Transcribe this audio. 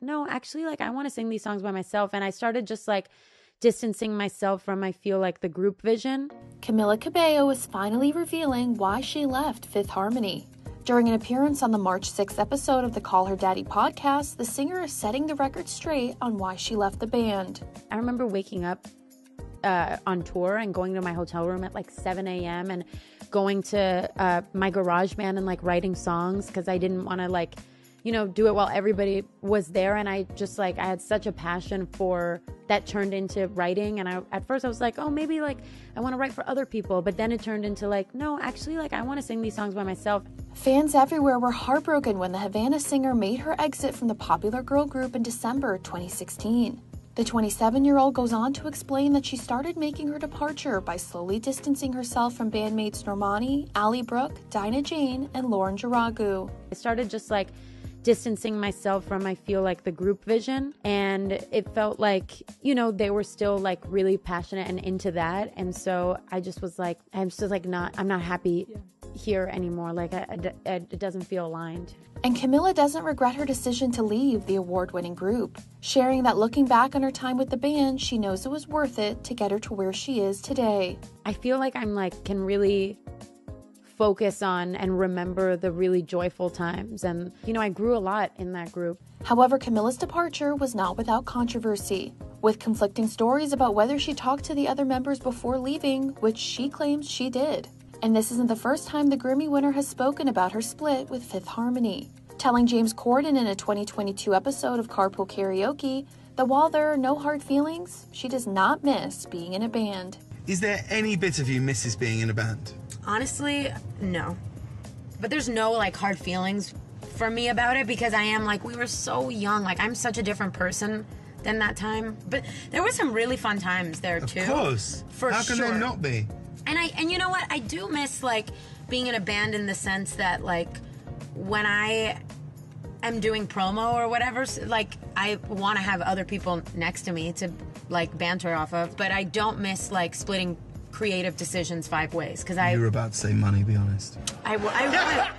no, actually, like I want to sing these songs by myself. And I started just like distancing myself from, I feel like, the group vision. Camila Cabello is finally revealing why she left Fifth Harmony. During an appearance on the March 6th episode of the Call Her Daddy podcast, the singer is setting the record straight on why she left the band. I remember waking up uh, on tour and going to my hotel room at like 7 a.m. and going to uh, my GarageBand and like writing songs because I didn't want to like, you know, do it while everybody was there. And I just like, I had such a passion for that turned into writing. And I, at first I was like, oh, maybe like I want to write for other people. But then it turned into like, no, actually, like I want to sing these songs by myself. Fans everywhere were heartbroken when the Havana singer made her exit from the popular girl group in December 2016. The 27 year old goes on to explain that she started making her departure by slowly distancing herself from bandmates Normani, Ally Brooke, Dinah Jane, and Lauren Jauregui. I started just like distancing myself from I feel like the group vision and it felt like you know they were still like really passionate and into that and so I just was like I'm just like not I'm not happy yeah. here anymore like I, I, it doesn't feel aligned and Camila doesn't regret her decision to leave the award winning group, sharing that looking back on her time with the band, she knows it was worth it to get her to where she is today. I feel like I'm like, can really focus on and remember the really joyful times. And, you know, I grew a lot in that group. However, Camila's departure was not without controversy, with conflicting stories about whether she talked to the other members before leaving, which she claims she did. And this isn't the first time the Grammy winner has spoken about her split with Fifth Harmony, telling James Corden in a 2022 episode of Carpool Karaoke that while there are no hard feelings, she does not miss being in a band. Is there any bit of you misses being in a band? Honestly, no. But there's no like hard feelings for me about it because I am like we were so young. Like I'm such a different person than that time. But there were some really fun times there too. Of course. For How can sure. there not be? And I and you know what? I do miss like being in a band in the sense that like when I am doing promo or whatever, like I want to have other people next to me to like banter off of, but I don't miss like splitting creative decisions five ways because I. You were about to say money. Be honest. I, I, I